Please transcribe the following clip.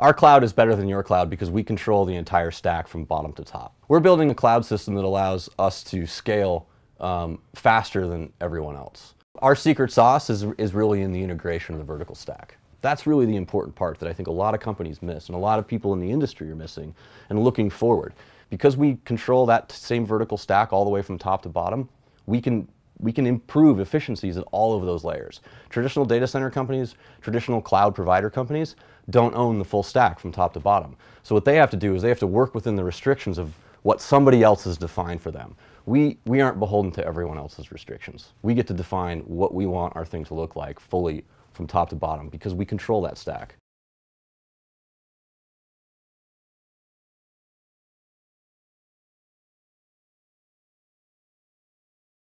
Our cloud is better than your cloud because we control the entire stack from bottom to top. We're building a cloud system that allows us to scale um, faster than everyone else. Our secret sauce is, is really in the integration of the vertical stack. That's really the important part that I think a lot of companies miss and a lot of people in the industry are missing and looking forward. Because we control that same vertical stack all the way from top to bottom, we can we can improve efficiencies at all of those layers. Traditional data center companies, traditional cloud provider companies don't own the full stack from top to bottom. So what they have to do is they have to work within the restrictions of what somebody else has defined for them. We, we aren't beholden to everyone else's restrictions. We get to define what we want our thing to look like fully from top to bottom because we control that stack.